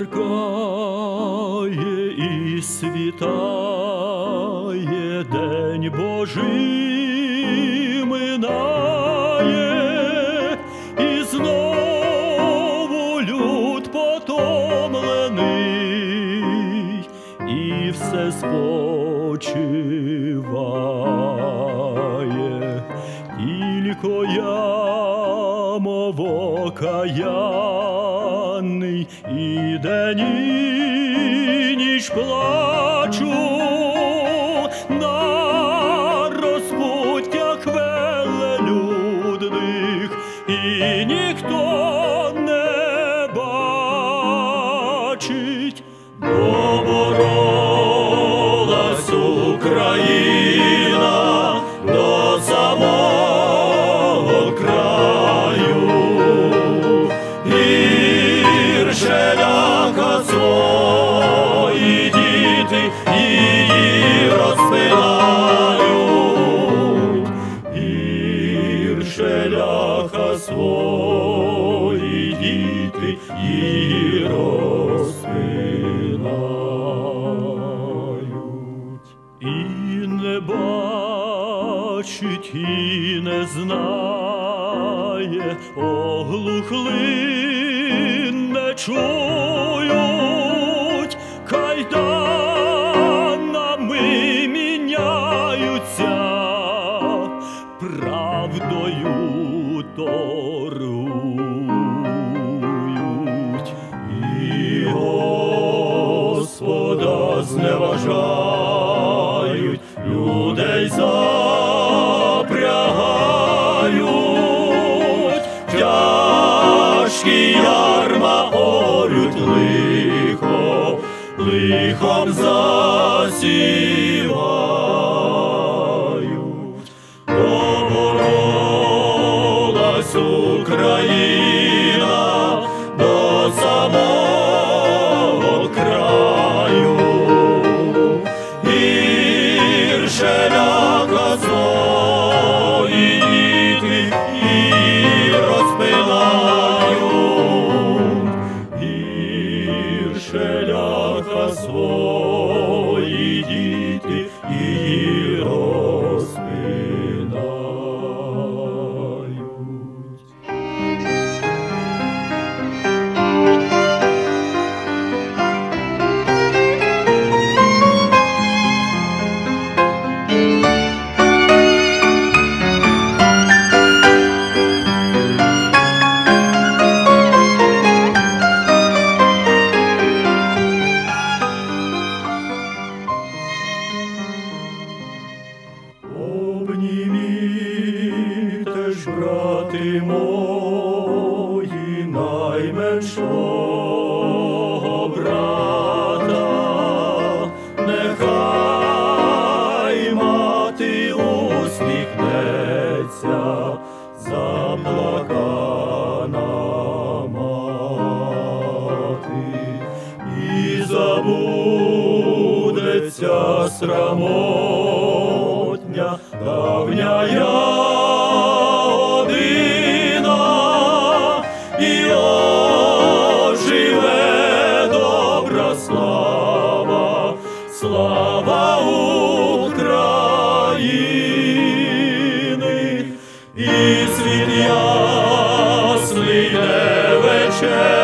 смеркає, і світає, день Божий і знову люд потомлений, і все спочиває, тільки я, мов окаянний, і день і ніч плачу свої діти її розпинають. І не бачить, і не знає, оглухли не чують, кайданами лихом засівають. Поборолась Україна до самого краю. Гірше ляка свої Обніміте ж, брати мої, найменшого брата, нехай мати усміхнеться, заплакана мати, і забудеться срамотня давня одина, і оживе добра слава, слава України, і світ ясний не вечер.